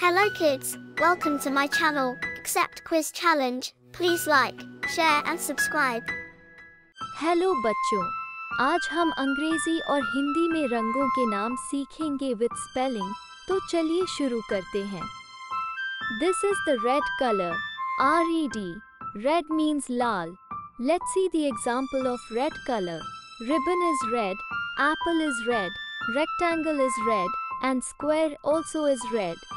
Hello kids, welcome to my channel, Accept Quiz Challenge. Please like, share and subscribe. Hello बच्चों आज हम अंग्रेजी और हिंदी में रंगों के नाम सीखेंगे विद स्पेलिंग तो चलिए शुरू करते हैं this is the red colour R E D red means Lal let's see the example of red colour ribbon is red apple is red rectangle is red and square also is red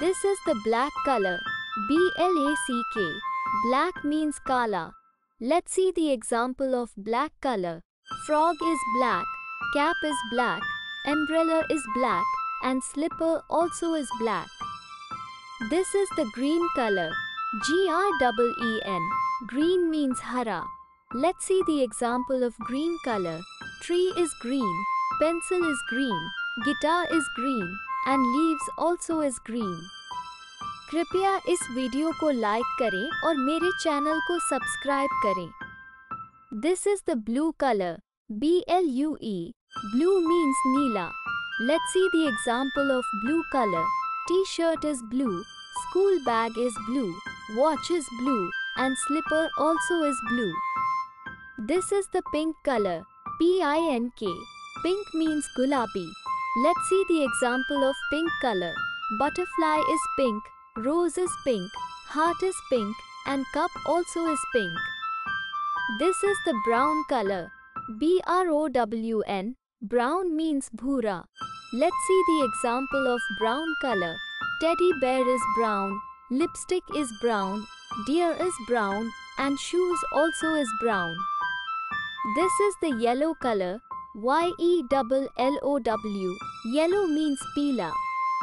this is the black color b l a c k black means kala Let's see the example of black color. Frog is black, cap is black, umbrella is black, and slipper also is black. This is the green color. G-R-E-E-N. Green means hara. Let's see the example of green color. Tree is green, pencil is green, guitar is green, and leaves also is green. कृपया इस video को like करें और मेरे channel को subscribe करें this is the blue colour B L U E blue means Neela let's see the example of blue colour T shirt is blue school bag is blue watch is blue and sleeper also is blue this is the pink colour P I N Let's see the example of pink color. Butterfly is pink, rose is pink, heart is pink, and cup also is pink. This is the brown color. B-R-O-W-N. Brown means bhura. Let's see the example of brown color. Teddy bear is brown, lipstick is brown, deer is brown, and shoes also is brown. This is the yellow color, Y-E-L-L-O-W. Yellow means pila.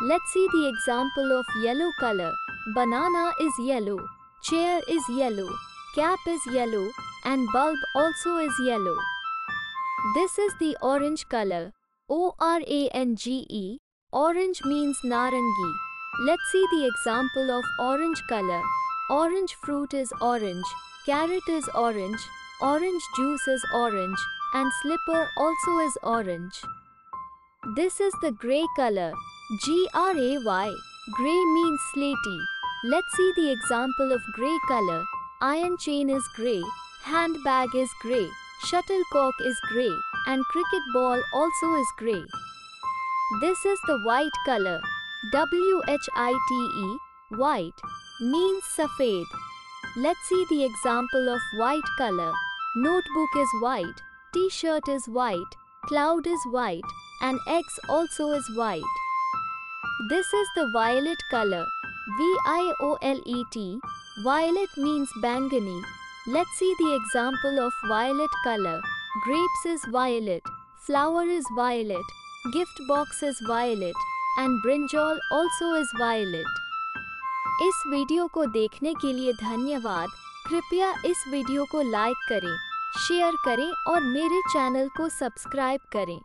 Let's see the example of yellow color. Banana is yellow, chair is yellow, cap is yellow, and bulb also is yellow. This is the orange color. O-R-A-N-G-E. Orange means narangi. Let's see the example of orange color. Orange fruit is orange, carrot is orange, orange juice is orange, and slipper also is orange. This is the gray color. G-R-A-Y. Gray means slaty. Let's see the example of gray color. Iron chain is gray, handbag is gray, shuttlecock is gray, and cricket ball also is gray. This is the white color. W-H-I-T-E. White means safed. Let's see the example of white color. Notebook is white, t-shirt is white, cloud is white, and eggs also is white. This is the violet color. V-I-O-L-E-T. Violet means bangani. Let's see the example of violet color. Grapes is violet. Flower is violet. Gift box is violet. And brinjal also is violet. इस video को देखने के लिए धन्यवाद कृपया इस video को like करें शेयर करें और मेरे चैनल को सब्सक्राइब करें।